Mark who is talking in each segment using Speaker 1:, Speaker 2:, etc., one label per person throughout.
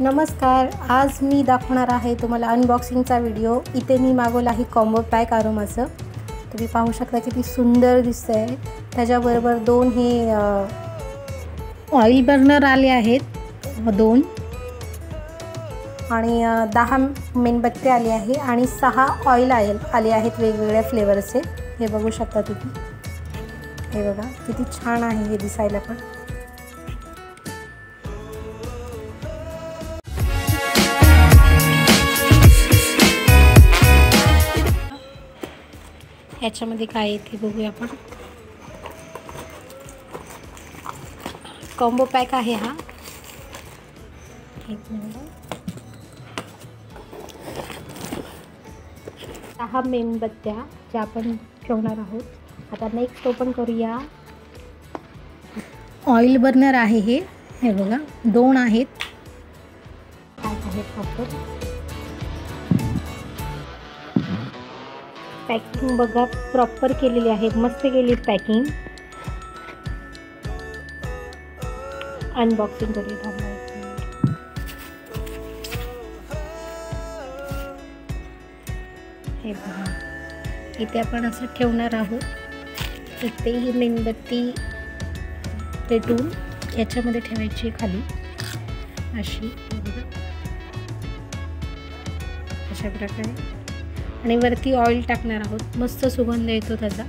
Speaker 1: नमस्कार आज मी दाखवणार आहे तुम्हाला अनबॉक्सिंगचा व्हिडिओ इथे मी मागवला आहे कॉम्बो पॅक आरोमाचं तुम्ही पाहू शकता किती सुंदर दिसतं आहे त्याच्याबरोबर दोन हे ऑइल बर्नर आले आहेत. दोन. आणि दहा मेणबत्ते आले आहे आणि सहा ऑइल आले आले आहेत वेगवेगळ्या फ्लेवरचे हे बघू शकता तुम्ही. हे बघा किती छान आहे हे दिसायला पण. ह्याच्यामध्ये काय आहे ते बघूया आपण. कॉम्बो पॅक आहे हा. एक मिनिट. दहा मेणबत्त्या ज्या आपण ठेवणार आहोत. आता नेक्स्ट ओपन करूया. ऑइल बर्नर आहे हे. हे बघा दोन आहेत. आहे प्रॉपर पॅकिंग बघा प्रॉपर केलेली आहे. मस्त केली पॅकिंग अनबॉक्सिंग करूया हे बघा. इथे आपण असं ठेवणार आहोत. इथे ही मेणबत्ती पेटून याच्यामध्ये ठेवायची खाली. अशी. अशा प्रकारे. आणि वरती ऑइल टाकणार आहोत. मस्त सुगंध येतो त्याचा.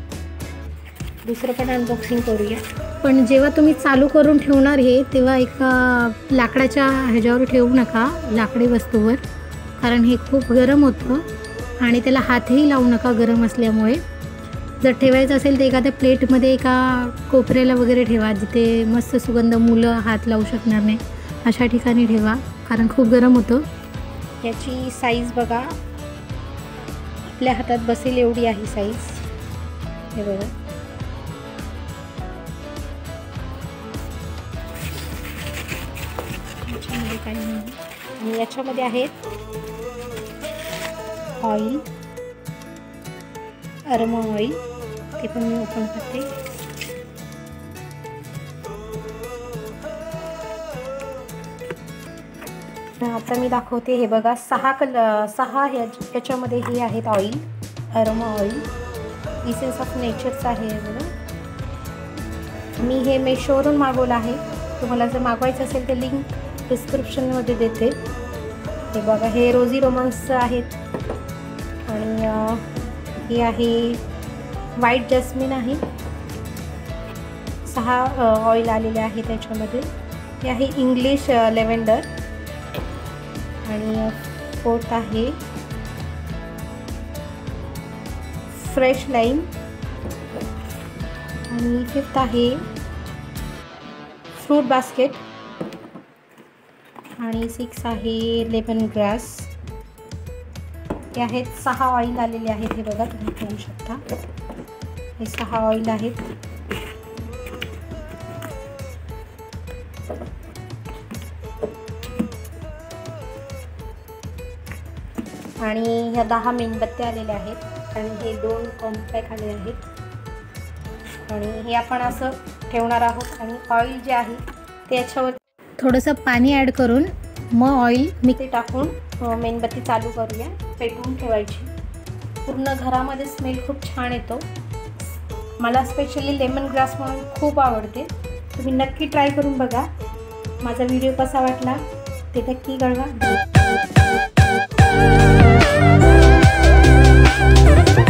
Speaker 1: दुसरं पण अनबॉक्सिंग करूया. पण जेव्हा तुम्ही चालू करून ठेवणार हे तेव्हा एका लाकडाच्या ह्याच्यावर ठेवू नका लाकडी वस्तूवर. कारण हे खूप गरम होतं आणि त्याला हातही लावू नका गरम असल्यामुळे. जर ठेवायचं असेल तर एखाद्या प्लेटमध्ये एका कोपऱ्याला वगैरे ठेवा जिथे मस्त सुगंध मुलं हात लावू शकणार नाही. अशा ठिकाणी ठेवा कारण खूप गरम होतं. याची साईज बघा. आपल्या हातात बसेल एवढी आहे साईज हे बघा. याच्यामध्ये काही नाही. आणि याच्यामध्ये आहेत ऑइल अरमा ऑइल ते पण मी ओपन करते. आता मी दाखवते हे बघा सहा कल सहा ह्या याच्यामध्ये हे आहेत oil aroma oil essence of नेचरचं आहे बघा. मी हे मेशोवरून मागवलं आहे. तुम्हाला जर मागवायचं असेल तर लिंक डिस्क्रिप्शनमध्ये देते. हे बघा हे रोजी रोमन्सचं आहेत आणि हे आहे व्हाईट जस्मिन आहे. सहा ऑइल आलेले आहे त्याच्यामध्ये. हे आहे इंग्लिश लेव्हेंडर आणि फोर्थ आहे. फ्रेश लाईम आणि फिफ्थ आहे फ्रूट बास्केट आणि सिक्स आहे लेमन ग्रास हे आहेत सहा ऑइल आलेले आहेत हे बघा तुम्ही पाहू शकता. हे सहा ऑइल आहेत. आणि ह्या दहा मेणबत्त्या आलेल्या आहेत. आणि हे दोन कॉम्पॅक आले आहेत. आणि हे आपण असं ठेवणार आहोत. आणि ऑइल जे आहे ते याच्यावर थोडंसं पाणी ॲड करून मग ऑइल मी ते टाकून मेणबत्ती चालू करूया. पेटवून ठेवायची. पूर्ण घरामध्ये स्मेल खूप छान येतो. मला स्पेशली लेमन ग्रास म्हणून खूप आवडते. तुम्ही नक्की ट्राय करून बघा. माझा व्हिडिओ कसा वाटला ते नक्की कळवा. Thank you.